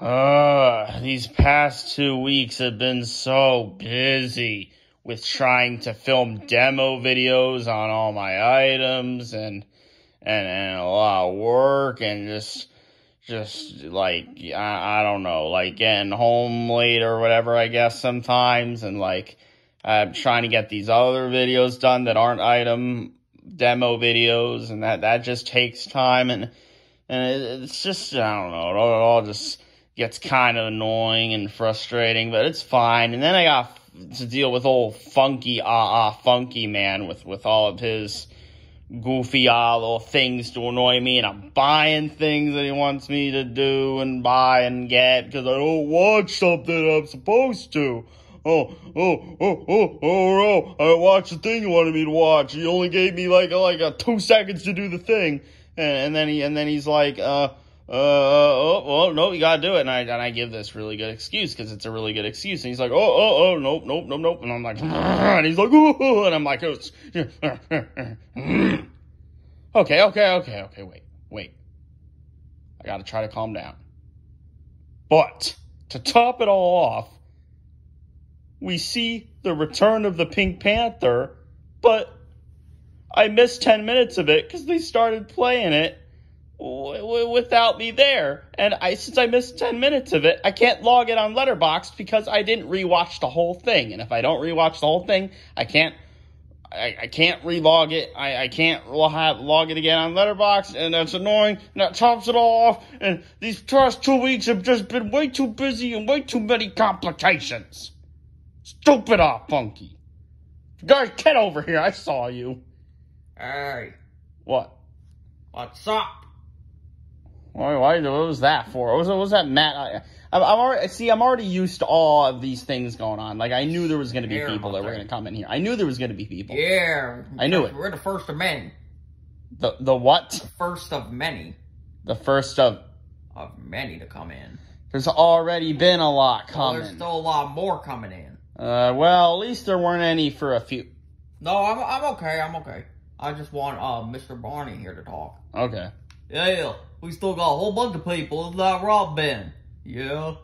Uh, these past two weeks have been so busy with trying to film demo videos on all my items and and, and a lot of work and just just like I, I don't know, like getting home late or whatever I guess sometimes and like I'm trying to get these other videos done that aren't item demo videos and that that just takes time and and it's just I don't know, it it all just gets kind of annoying and frustrating, but it's fine. And then I got to deal with old funky ah uh, uh, funky man with with all of his goofy ah little things to annoy me and I'm buying things that he wants me to do and buy and get because I don't watch something I'm supposed to. Oh, oh, oh, oh, oh, oh, I watched the thing you wanted me to watch. He only gave me like, like a two seconds to do the thing. And, and then he, and then he's like, uh, uh, oh, oh, no, you gotta do it. And I, and I give this really good excuse because it's a really good excuse. And he's like, oh, oh, oh, nope, nope, nope, nope. And I'm like, and he's like, oh, and I'm like, oh, okay, okay, okay, okay, wait, wait. I gotta try to calm down. But to top it all off, we see the return of the Pink Panther, but I missed 10 minutes of it because they started playing it without me there. And I, since I missed 10 minutes of it, I can't log it on Letterboxd because I didn't rewatch the whole thing. And if I don't rewatch the whole thing, I can't, I, I can't relog it. I, I can't have, log it again on Letterboxd. And that's annoying. And that tops it all off. And these past two weeks have just been way too busy and way too many complications. Stupid off, Funky. Guys, get over here. I saw you. Hey. What? What's up? Why, why, what was that for? What was, what was that, Matt? I, I'm, I'm already, see, I'm already used to all of these things going on. Like, I knew there was going to be people that were going to come in here. I knew there was going to be people. Yeah. I knew it. We're the first of many. The, the what? First of many. The first of, Of many to come in. there's already been a lot Well, coming. there's still a lot more coming in. uh, well, at least there weren't any for a few. No, I'm, I'm okay. I'm okay. I just want uh, Mr. Barney here to talk. Okay. Yeah, we still got a whole bunch of people that rob Ben. Yeah.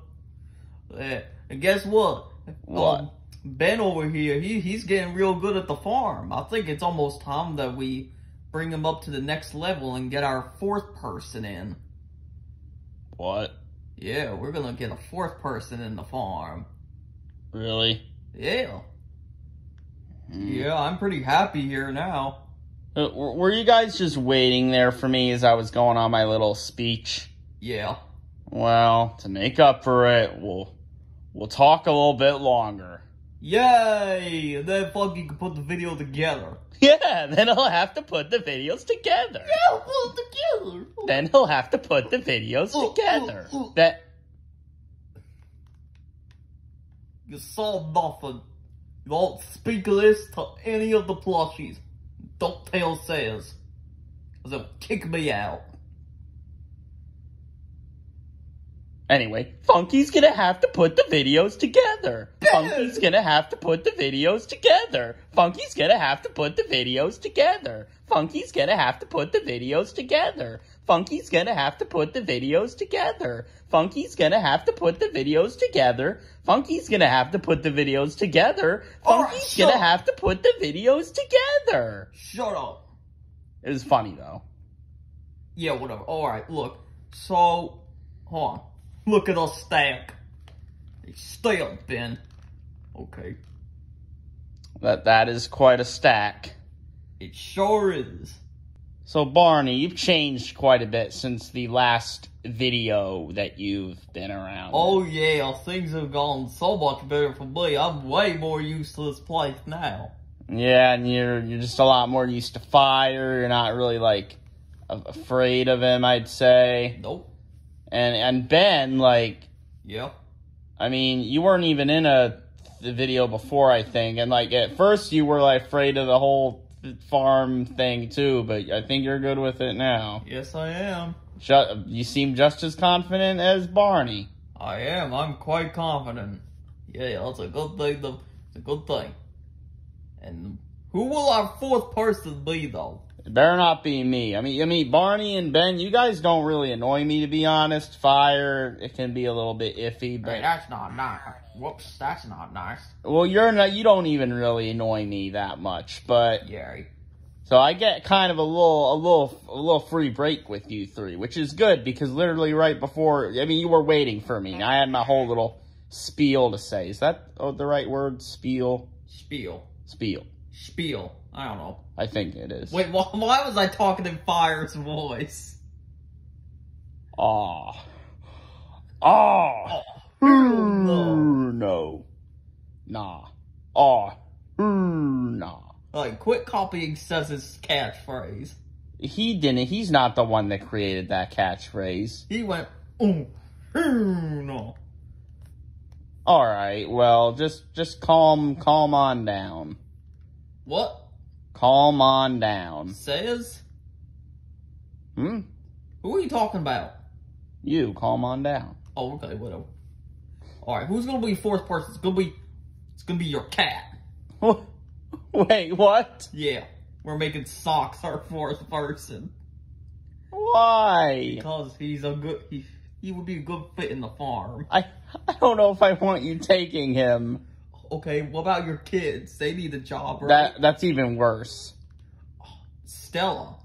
Yeah. And guess what? What? Um, ben over here, he he's getting real good at the farm. I think it's almost time that we bring him up to the next level and get our fourth person in. What? Yeah, we're gonna get a fourth person in the farm. Really? Yeah. Hmm. Yeah, I'm pretty happy here now. Uh, were you guys just waiting there for me as I was going on my little speech? Yeah. Well, to make up for it, we'll we'll talk a little bit longer. Yay! And then Funky can put the video together. Yeah, then he'll have to put the videos together. Yeah, put together. Then he'll have to put the videos together. ooh, ooh. That You saw nothing. You don't speak this to any of the plushies. Don't tell Sez. They'll kick me out. Anyway, Funky's gonna have to put the videos together. Funky's gonna have to put the videos together. Funky's gonna have to put the videos together. Funky's gonna have to put the videos together. Funky's gonna have to put the videos together. Funky's gonna have to put the videos together. Funky's gonna have to put the videos together. Funky's gonna have to put the videos together. Shut up. It was funny though. Yeah, whatever. Alright, look. So, hold on. Look at us stack. Hey, Stay up, Ben. Okay. That that is quite a stack. It sure is. So Barney, you've changed quite a bit since the last video that you've been around. Oh yeah, things have gone so much better for me. I'm way more used to this place now. yeah, and you're you're just a lot more used to fire. You're not really like afraid of him, I'd say. Nope. And and Ben, like, Yeah. I mean, you weren't even in a the video before, I think, and like at first you were like afraid of the whole farm thing too, but I think you're good with it now. Yes, I am. Ju- You seem just as confident as Barney. I am. I'm quite confident. Yeah, that's a good thing. Though. It's a good thing. And who will our fourth person be, though? It better not be me. I mean, I mean, Barney and Ben, you guys don't really annoy me to be honest. Fire, it can be a little bit iffy, but Hey, that's not nice. Whoops, that's not nice. well, you're not. You don't even really annoy me that much, but Yeah. so I get kind of a little, a little, a little free break with you three, which is good because literally right before, I mean, you were waiting for me. I had my whole little spiel to say. Is that oh, the right word? Spiel, Spiel. spiel. Spiel. I don't know. I think it is. Wait, why, why was I talking in Fire's voice? Ah. Ah. Oh, no. no. No. Nah. Aw. Nah. Like, quit copying Sez's catchphrase. He didn't. He's not the one that created that catchphrase. He went, oh, no. All right. Well, just just calm calm on down. What? Calm on down. Sez? Hmm. Who are you talking about? You calm on down. Oh, okay, whatever. Alright, who's gonna be fourth person? It's gonna be, it's gonna be your cat. Wait. What? Yeah. We're making Socks our fourth person. Why? Because he's a good, he, he would be a good fit in the farm. I I don't know if I want you taking him. Okay, what about your kids? They need a job, right? That that's even worse. Stella.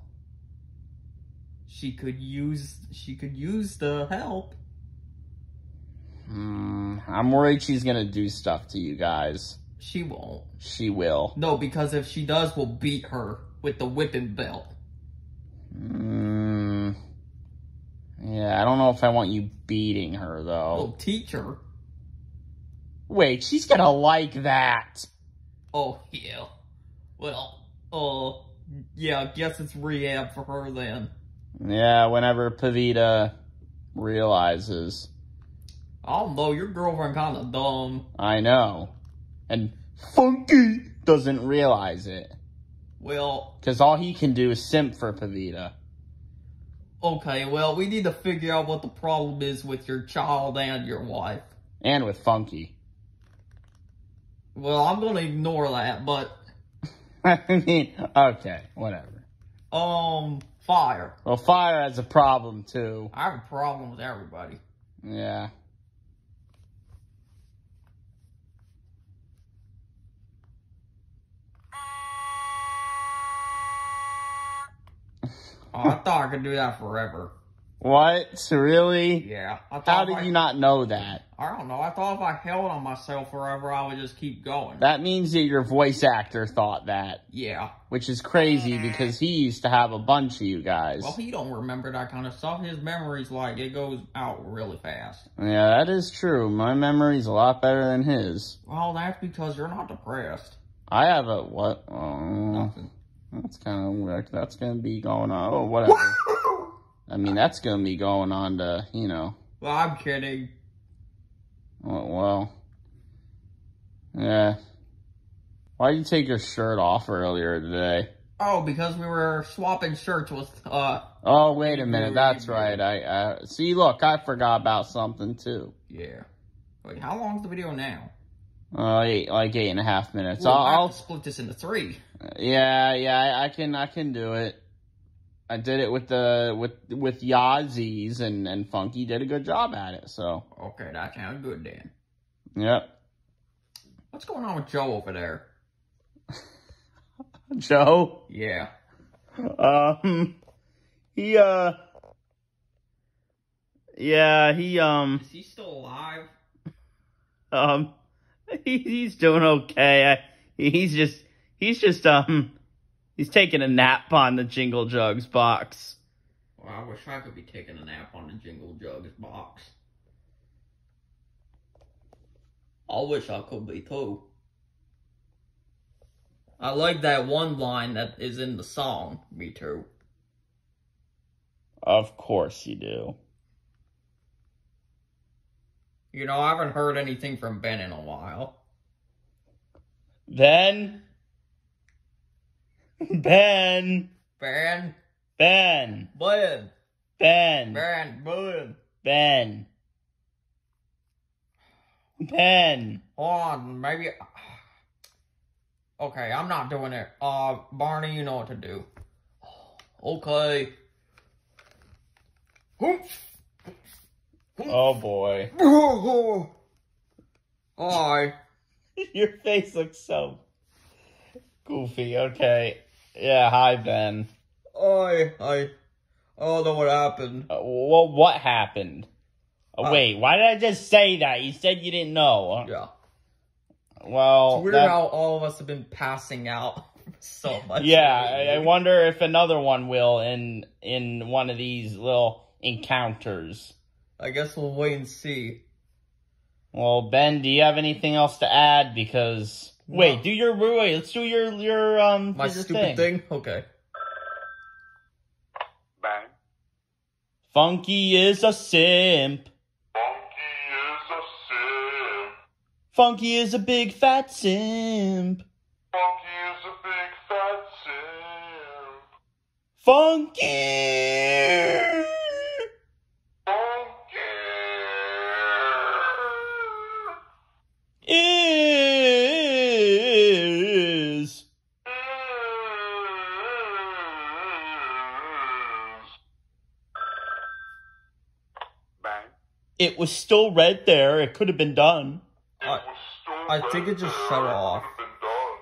She could use she could use the help. Hmm. I'm worried she's gonna do stuff to you guys. She won't. She will. No, because if she does, we'll beat her with the whipping belt. Hmm. Yeah, I don't know if I want you beating her though. We'll teach her. Wait, she's gonna like that. Oh yeah. Well, uh yeah, I guess it's rehab for her then. Yeah, whenever Pavita realizes. I don't know, your girlfriend kinda dumb. I know. And Funky doesn't realize it. Well, Because all he can do is simp for Pavita. okay, well we need to figure out what the problem is with your child and your wife. And with Funky. Well, I'm gonna ignore that, but I mean, okay, whatever. um fire. Well, Fire has a problem too. I have a problem with everybody. Yeah. Oh, I thought I could do that forever. What? Really? Yeah. I How did I, you not know that? I don't know. I thought if I held on myself forever, I would just keep going. That means that your voice actor thought that, yeah. which is crazy because he used to have a bunch of you guys. Well, he don't remember that kind of stuff. His memory's like it goes out really fast. Yeah, that is true. My memory's a lot better than his. Well, that's because you're not depressed. I have a what? Oh, Nothing. that's kind of weird. That's gonna be going on. Oh, whatever. I mean, that's gonna be going on to you know. Well, I'm kidding. Well, well yeah. Why did you take your shirt off earlier today? Oh, because we were swapping shirts with uh Oh, wait a minute. That's right. I, I see. Look, I forgot about something too. yeah. Wait, how long's the video now? Uh, eight, like eight and a half minutes. We'll I'll, I'll split this into three. yeah, yeah. I, I can, I can do it. I did it with the with with Yazzies and and Funky did a good job at it. So, Okay, that sounds good then. yep. What's going on with Joe over there? Joe, Yeah. um, he uh, yeah, he um. Is he still alive? Um, he, he's doing okay. I, he's just, he's just, um, he's taking a nap on the Jingle Jugs box. Well, I wish I could be taking a nap on the Jingle Jugs box. I wish I could be too. I like that one line that is in the song. Me too. Of course you do. You know, I haven't heard anything from Ben in a while. Ben, Ben, Ben, Ben, Ben, Ben, Ben, Ben. Ben, Ben. Hold on, maybe. Okay, I'm not doing it. Uh, Barney, you know what to do. Okay. Oh boy. Hi. Your face looks so goofy. Okay. Yeah, hi, Ben. Hi. I. I don't know what happened. Uh, well, what happened? Uh, Uh, wait, why did I just say that? You said you didn't know. Yeah. Well, It's weird that- how all of us have been passing out so much. yeah, I, wonder if another one will in in one of these little encounters. I guess we'll wait and see. Well, Ben, do you have anything else to add? Because. Wait, do your wait, let's do your your um My your stupid thing? Okay. Bang. Funky is a simp. Funky is a sim. Funky is a big fat simp. Funky is a big fat sim. Funky. Funky. It was still red there. It could have been done. I- I think it just shut off. Could've been done.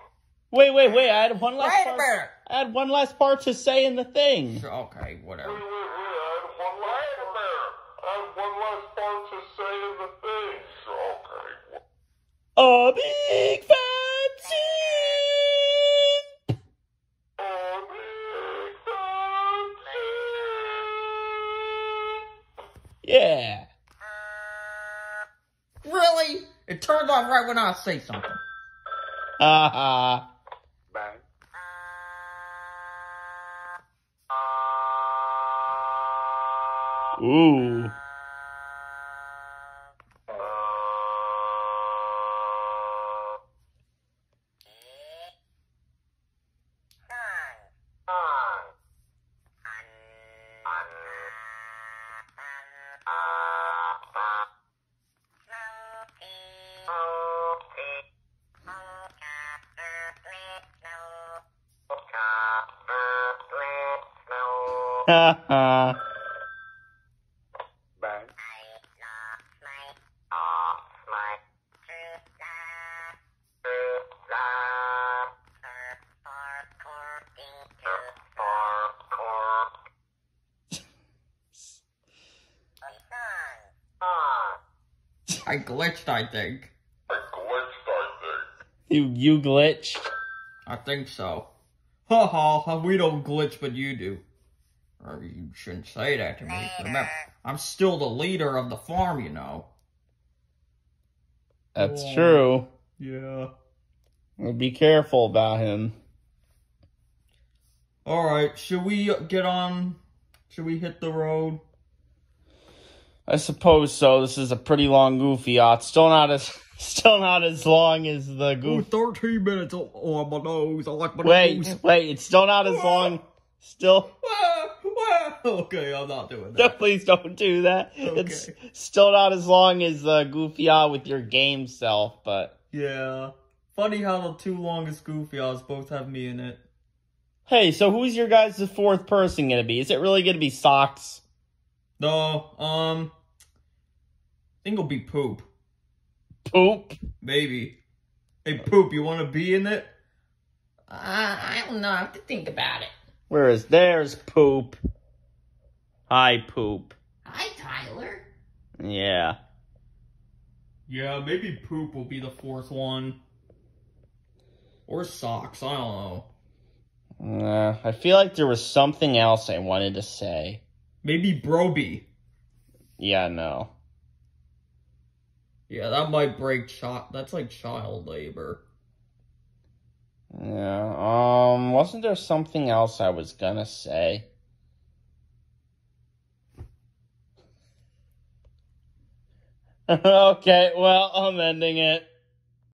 Wait, wait, wait! I had one last Wait part. I had one last part to say in the thing. Okay, whatever. wait, wait. I had one last part. I had one last part to say in the thing. Okay. A big fat simp. A big fat sim. Yeah. Really? It turns off right when I say something. Haha. Bang. Ooh. Haha. Bang. I glitched, I think. I glitched, I think. you you glitched. I think so. Ha ha, we don't glitch, but you do. Or you shouldn't say that to me. Remember, I'm still the leader of the farm, you know. That's Oh. true. Yeah. Well, be careful about him. Alright, should we get on? Should we hit the road? I suppose so. This is a pretty long goofy yacht. Still not as still not as long as the Ooh, goof. 13 minutes on on my nose. I like my Wait, nose. wait. It's still not as long. Still. Okay, I'm not doing that. no, that. please don't do that. It's still not as long as the goofy yacht with your game self, but Yeah. Funny how the two longest Goofy Oz both have me in it. hey, so who's your guys' fourth person gonna be? Is it really gonna be Socks? No, um, I think it'll be Poop. Poop. Maybe. Hey, Poop, you want to be in it? Uh, I don't know. I have to think about it. Whereas there's Poop. Hi, Poop. Hi, Tyler. Yeah. Yeah, maybe Poop will be the fourth one. Or Socks, I don't know. Uh, I feel like there was something else I wanted to say. Maybe Broby. Yeah, no. Yeah, that might break child. That's like child labor. Yeah, um, wasn't there something else I was gonna say? okay, well, I'm ending it.